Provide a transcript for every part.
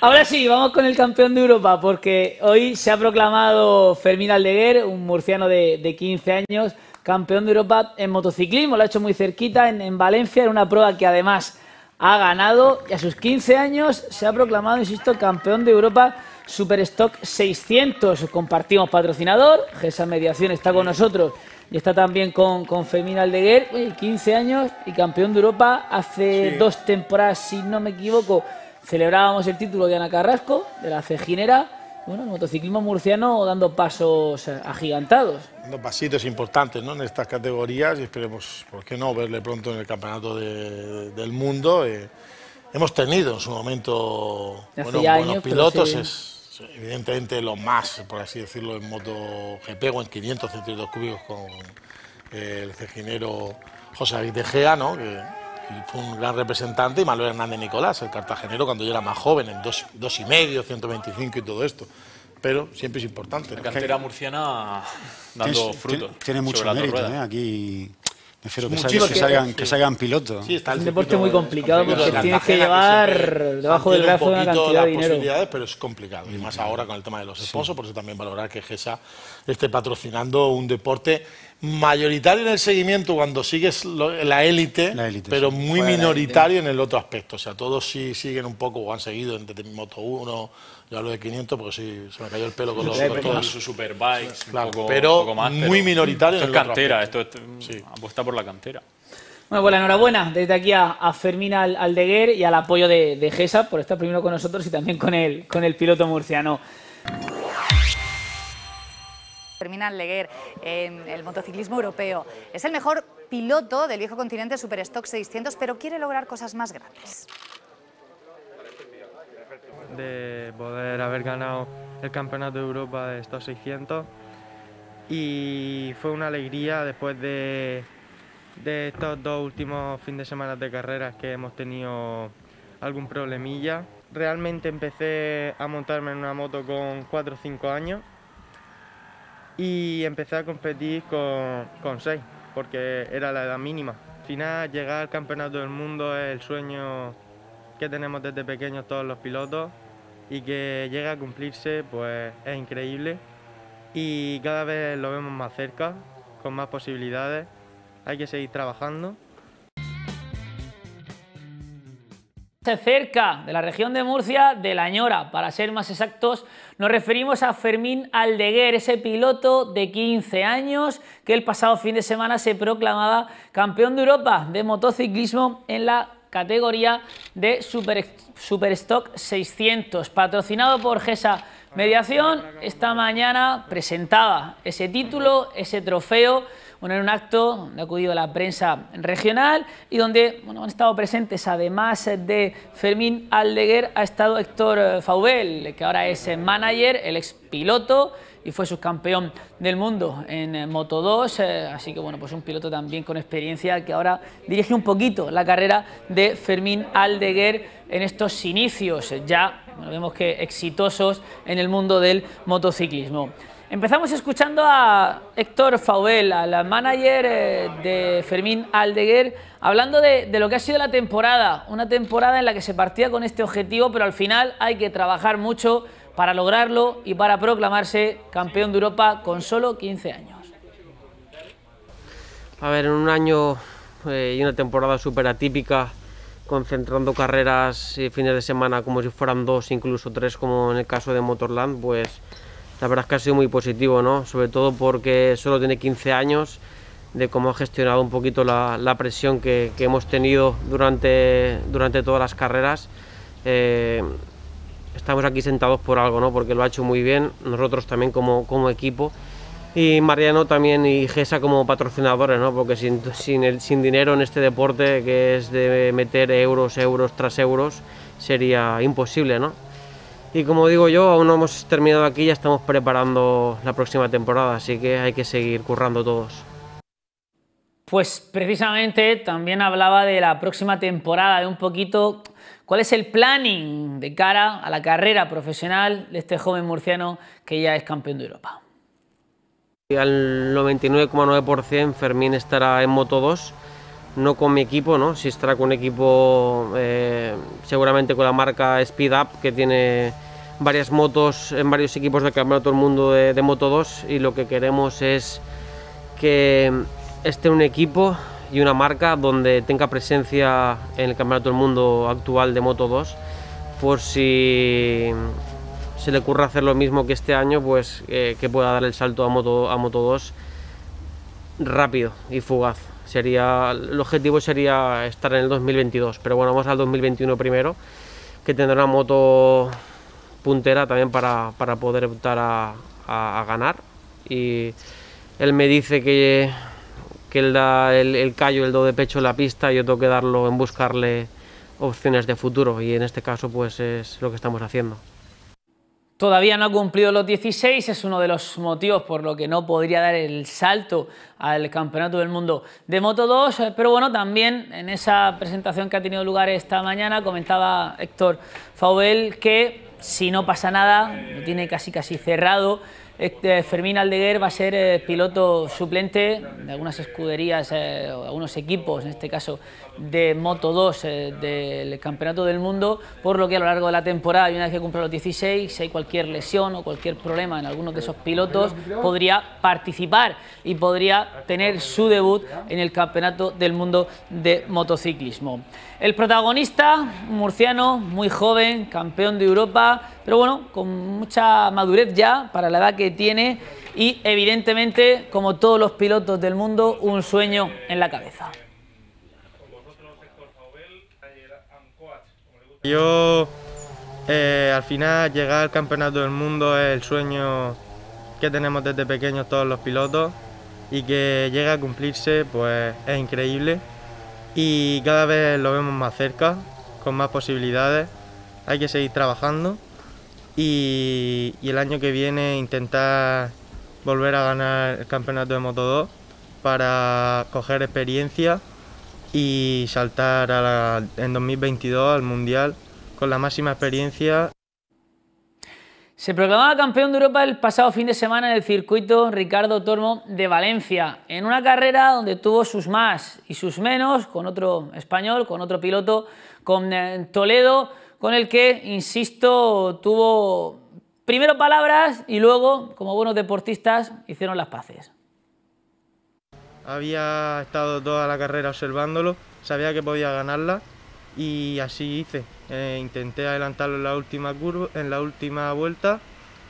Ahora sí, vamos con el campeón de Europa, porque hoy se ha proclamado Fermín Aldeguer, un murciano de, de 15 años, campeón de Europa en motociclismo. Lo ha hecho muy cerquita en, en Valencia, en una prueba que además ha ganado y a sus 15 años se ha proclamado, insisto, campeón de Europa Superstock 600. Compartimos patrocinador, GESA Mediación está con nosotros y está también con, con Fermín Aldeguer, Oye, 15 años y campeón de Europa hace Sí. dos temporadas, si no me equivoco, celebrábamos el título de Ana Carrasco, de la Cejinera. Bueno, el motociclismo murciano dando pasos agigantados. dando pasitos importantes ¿no? en estas categorías y esperemos, ¿por qué no?, verle pronto en el campeonato de- del mundo. Eh, hemos tenido en su momento Hace buenos, pilotos, sí. es evidentemente lo más, por así decirlo, en moto GP o en 500 centímetros cúbicos con eh, el cejinero José David De Gea, ¿no? que fue un gran representante, y Manuel Hernández Nicolás, el cartagenero, cuando yo era más joven, en dos, dos y medio, 125 y todo esto. Pero siempre es importante. La cantera murciana dando frutos. Tiene, tiene mucho mérito. ¿eh? Aquí prefiero que, salgan, que, que- salgan, sí. que salgan pilotos. Sí, está el Es un deporte muy complicado complicado porque tienes que llevar debajo del brazo un una cantidad de las dinero. posibilidades, pero es complicado. Y más ahora con el tema de los sponsors, por eso también valorar que GESA esté patrocinando un deporte mayoritario en el seguimiento cuando sigues lo- la élite, La élite, pero sí. muy minoritario en el otro aspecto. O sea, todos sí siguen un poco o han seguido en en Moto 1, yo hablo de 500 porque sí, se me cayó el pelo con los, Con con sus superbikes, Claro, un poco, pero un poco más, muy minoritario Esto en es cantera, esto es Sí. apuesta por la cantera. Bueno, pues la enhorabuena desde aquí a, a Fermín Al- Aldeguer y al apoyo de, de GESA por estar primero con nosotros y también con el, con el piloto murciano. Fermín Leguer en el motociclismo europeo. Es el mejor piloto del viejo continente Superstock 600, pero quiere lograr cosas más grandes. De poder haber ganado el Campeonato de Europa de estos 600 y fue una alegría después de, de estos dos últimos fines de semana de carreras que hemos tenido algún problemilla. Realmente empecé a montarme en una moto con 4 o 5 años y empecé a competir con, con 6 porque era la edad mínima. Al final llegar al Campeonato del Mundo es el sueño que tenemos desde pequeños todos los pilotos y que llegue a cumplirse pues es increíble y cada vez lo vemos más cerca, con más posibilidades. Hay que seguir trabajando. Cerca de la región de Murcia, de La Ñora, para ser más exactos, nos referimos a Fermín Aldeguer, ese piloto de 15 años que el pasado fin de semana se proclamaba campeón de Europa de motociclismo en la categoría de Super, Superstock 600. Patrocinado por GESA Mediación, esta mañana presentaba ese título, ese trofeo, bueno, en un acto donde ha acudido la prensa regional y donde bueno, han estado presentes, además de Fermín Aldeguer, ha estado Héctor Faubel, que ahora es manager, el expiloto y fue subcampeón del mundo en eh, Moto 2, eh, así que bueno, pues un piloto también con experiencia que ahora dirige un poquito la carrera de Fermín Aldeguer en estos inicios, eh, ya bueno, vemos que exitosos en el mundo del motociclismo. Empezamos escuchando a Héctor Faubel, al manager de Fermín Aldeguer, hablando de lo que ha sido la temporada, una temporada en la que se partía con este objetivo, pero al final hay que trabajar mucho para lograrlo y para proclamarse campeón de Europa con solo 15 años. A ver, en un año eh, y una temporada súper atípica, concentrando carreras y fines de semana como si fueran dos, incluso tres, como en el caso de Motorland, pues la verdad es que ha sido muy positivo, ¿no? Sobre todo porque solo tiene 15 años, de cómo ha gestionado un poquito la, presión que, que hemos tenido durante, durante todas las carreras. Eh, estamos aquí sentados por algo, ¿no? Porque lo ha hecho muy bien, nosotros también como, como equipo. Y Mariano también y Gesa como patrocinadores, ¿no? Porque sin, sin, el, sin dinero en este deporte, que es de meter euros, euros tras euros, sería imposible, ¿no? Y como digo yo, aún no hemos terminado aquí, ya estamos preparando la próxima temporada, así que hay que seguir currando todos. Pues precisamente también hablaba de la próxima temporada, de un poquito cuál es el planning de cara a la carrera profesional de este joven murciano que ya es campeón de Europa. Al 99,9% Fermín estará en Moto 2 no con mi equipo, ¿no? Si estará con un equipo eh, seguramente con la marca Speed Up que tiene varias motos en varios equipos del Campeonato del Mundo de Moto 2 y lo que queremos es que esté un equipo y una marca donde tenga presencia en el Campeonato del Mundo actual de Moto 2 por si se le ocurre hacer lo mismo que este año, pues eh, que pueda dar el salto a Moto, a Moto 2 rápido y fugaz. Sería, el objetivo sería estar en el 2022, pero bueno, vamos al 2021 primero, que tendrá una moto puntera también para, para poder optar a- a ganar. Y él me dice que, que él da el, callo, el do de pecho la pista, y yo tengo que darlo en buscarle opciones de futuro, y en este caso pues es lo que estamos haciendo. Todavía no ha cumplido los 16, es uno de los motivos por lo que no podría dar el salto al Campeonato del Mundo de Moto 2, eh, pero bueno, también en esa presentación que ha tenido lugar esta mañana comentaba Héctor Faubel que si no pasa nada, lo tiene casi casi cerrado, este Fermín Aldeguer va a ser eh, piloto suplente de algunas escuderías eh, o algunos equipos, en este caso de Moto 2 eh, del Campeonato del Mundo, por lo que a lo largo de la temporada, y una vez que cumpla los 16, si hay cualquier lesión o cualquier problema en algunos de esos pilotos, podría participar y podría tener su debut en el Campeonato del Mundo de Motociclismo. El protagonista, murciano, muy joven, campeón de Europa, pero bueno, con mucha madurez ya para la edad que tiene y evidentemente, como todos los pilotos del mundo, un sueño en la cabeza. Yo, eh, al final, llegar al campeonato del mundo es el sueño que tenemos desde pequeños todos los pilotos y que llegue a cumplirse, pues es increíble y cada vez lo vemos más cerca, con más posibilidades. Hay que seguir trabajando y, y el año que viene intentar volver a ganar el campeonato de Moto 2 para coger experiencia y saltar en 2022 al Mundial con la máxima experiencia Se proclamaba campeón de Europa el pasado fin de semana en el circuito Ricardo Tormo de Valencia, en una carrera donde tuvo sus más y sus menos, con otro español, con otro piloto, con eh, Toledo, con el que, insisto, tuvo primero palabras y luego, como buenos deportistas, hicieron las paces. Había estado toda la carrera observándolo, sabía que podía ganarla y así hice. Eh, intenté adelantarlo en la última curva, en la última vuelta,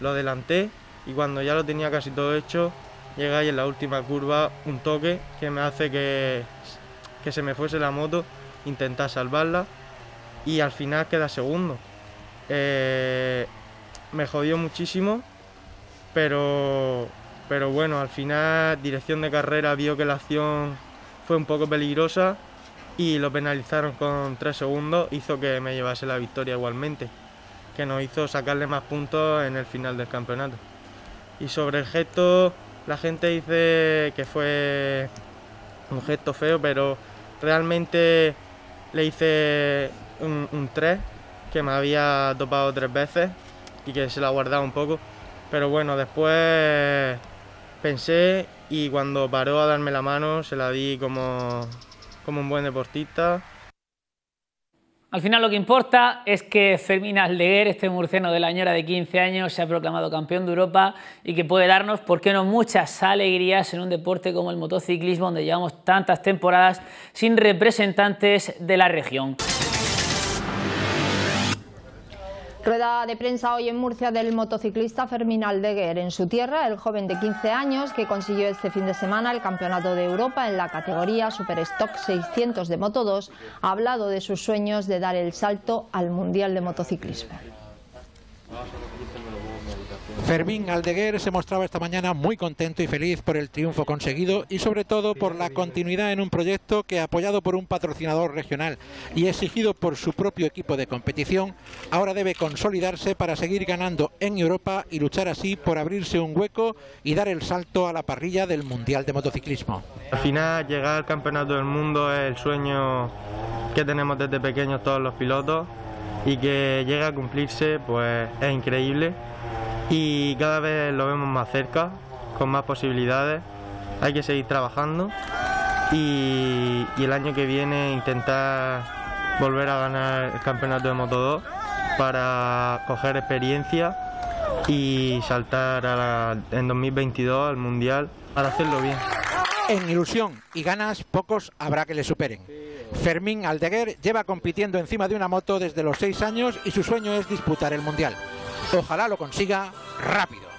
lo adelanté y cuando ya lo tenía casi todo hecho, llega en la última curva un toque que me hace que, que se me fuese la moto, intentar salvarla y al final queda segundo. Eh, me jodió muchísimo, pero, pero bueno, al final dirección de carrera vio que la acción fue un poco peligrosa y lo penalizaron con 3 segundos, hizo que me llevase la victoria igualmente, que nos hizo sacarle más puntos en el final del campeonato. Y sobre el gesto, la gente dice que fue un gesto feo, pero realmente le hice un, un 3, que me había topado tres veces y que se la guardaba un poco. Pero bueno, después pensé y cuando paró a darme la mano se la di como, como un buen deportista. Al final lo que importa es que Fermín Aldeguer, este murciano de la ñora de 15 años, se ha proclamado campeón de Europa y que puede darnos, por qué no, muchas alegrías en un deporte como el motociclismo, donde llevamos tantas temporadas sin representantes de la región. Rueda de prensa hoy en Murcia del motociclista Fermín Aldeguer. En su tierra, el joven de 15 años que consiguió este fin de semana el Campeonato de Europa en la categoría Super Stock 600 de Moto 2, ha hablado de sus sueños de dar el salto al Mundial de Motociclismo. Fermín Aldeguer se mostraba esta mañana muy contento y feliz por el triunfo conseguido y sobre todo por la continuidad en un proyecto que apoyado por un patrocinador regional y exigido por su propio equipo de competición, ahora debe consolidarse para seguir ganando en Europa y luchar así por abrirse un hueco y dar el salto a la parrilla del Mundial de Motociclismo. Al final llegar al Campeonato del Mundo es el sueño que tenemos desde pequeños todos los pilotos y que llegue a cumplirse pues es increíble y cada vez lo vemos más cerca, con más posibilidades. Hay que seguir trabajando y, el año que viene intentar volver a ganar el campeonato de Moto 2 para coger experiencia y saltar a en 2022 al Mundial para hacerlo bien. En ilusión y ganas, pocos habrá que le superen. Fermín Aldeguer lleva compitiendo encima de una moto desde los seis años y su sueño es disputar el Mundial. Ojalá lo consiga rápido.